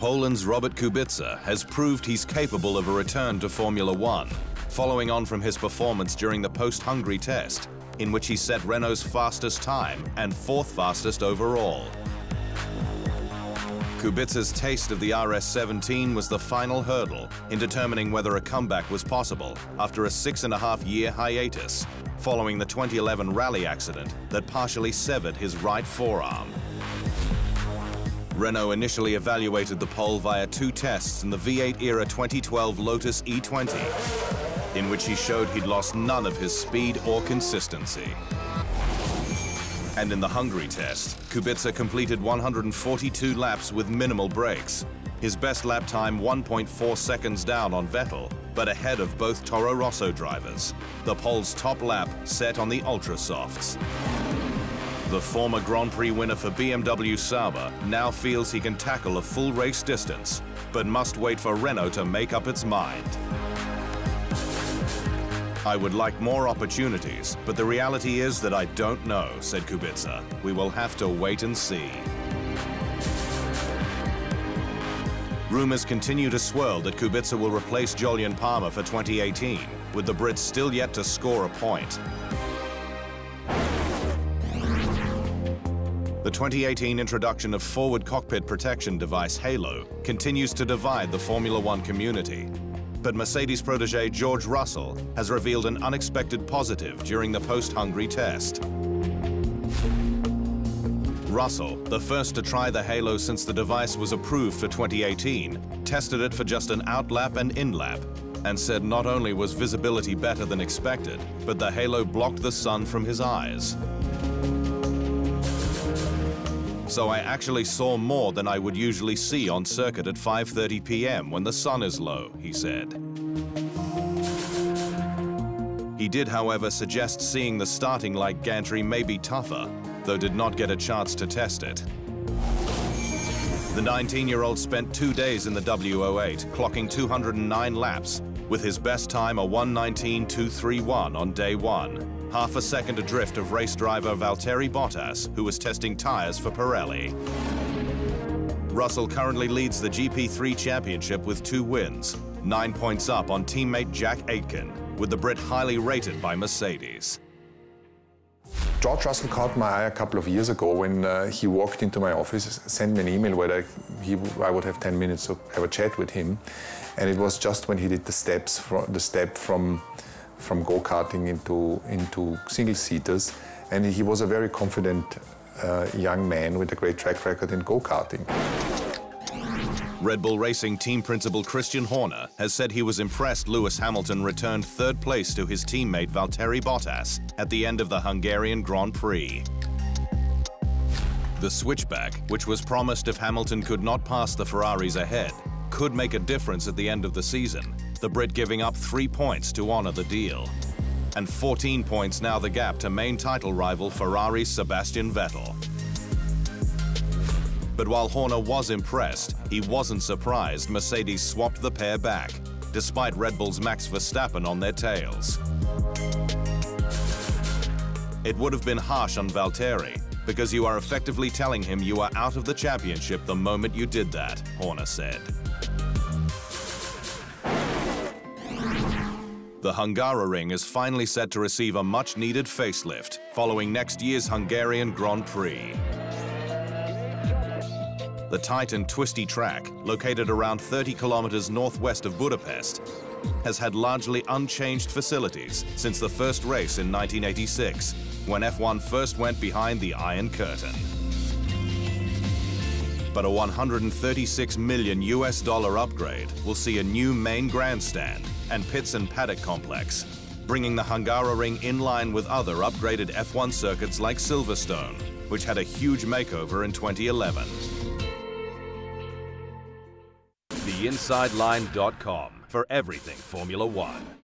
Poland's Robert Kubica has proved he's capable of a return to Formula One, following on from his performance during the post-Hungary test, in which he set Renault's fastest time and fourth fastest overall. Kubica's taste of the RS-17 was the final hurdle in determining whether a comeback was possible after a six and a half year hiatus following the 2011 rally accident that partially severed his right forearm. Renault initially evaluated the pole via two tests in the V8-era 2012 Lotus E20, in which he showed he'd lost none of his speed or consistency. And in the Hungary test, Kubica completed 142 laps with minimal brakes. His best lap time 1.4 seconds down on Vettel, but ahead of both Toro Rosso drivers. The pole's top lap set on the ultra softs. The former Grand Prix winner for BMW Sauber now feels he can tackle a full race distance, but must wait for Renault to make up its mind. I would like more opportunities, but the reality is that I don't know, said Kubica. We will have to wait and see. Rumours continue to swirl that Kubica will replace Jolyon Palmer for 2018, with the Brits still yet to score a point. The 2018 introduction of forward cockpit protection device Halo continues to divide the Formula One community. But Mercedes protege George Russell has revealed an unexpected positive during the post-Hungary test. Russell, the first to try the Halo since the device was approved for 2018, tested it for just an outlap and inlap and said not only was visibility better than expected, but the Halo blocked the sun from his eyes so I actually saw more than I would usually see on circuit at 5.30 p.m. when the sun is low, he said. He did, however, suggest seeing the starting light gantry may be tougher, though did not get a chance to test it. The 19-year-old spent two days in the W08, clocking 209 laps, with his best time a 119.231 on day one half a second adrift of race driver Valtteri Bottas, who was testing tyres for Pirelli. Russell currently leads the GP3 championship with two wins, nine points up on teammate Jack Aitken, with the Brit highly rated by Mercedes. George Russell caught my eye a couple of years ago when uh, he walked into my office, sent me an email whether he, I would have 10 minutes to have a chat with him. And it was just when he did the steps, from, the step from from go-karting into, into single-seaters. And he was a very confident uh, young man with a great track record in go-karting. Red Bull Racing team principal Christian Horner has said he was impressed Lewis Hamilton returned third place to his teammate Valtteri Bottas at the end of the Hungarian Grand Prix. The switchback, which was promised if Hamilton could not pass the Ferraris ahead, could make a difference at the end of the season, the Brit giving up three points to honour the deal. And 14 points now the gap to main title rival Ferrari's Sebastian Vettel. But while Horner was impressed, he wasn't surprised Mercedes swapped the pair back, despite Red Bull's Max Verstappen on their tails. It would have been harsh on Valtteri, because you are effectively telling him you are out of the championship the moment you did that, Horner said. The Hungaroring is finally set to receive a much-needed facelift following next year's Hungarian Grand Prix. The tight and twisty track, located around 30 kilometers northwest of Budapest, has had largely unchanged facilities since the first race in 1986, when F1 first went behind the Iron Curtain. But a 136 million US dollar upgrade will see a new main grandstand and pits and paddock complex, bringing the Hungaroring in line with other upgraded F1 circuits like Silverstone, which had a huge makeover in 2011. TheInsideLine.com for everything Formula One.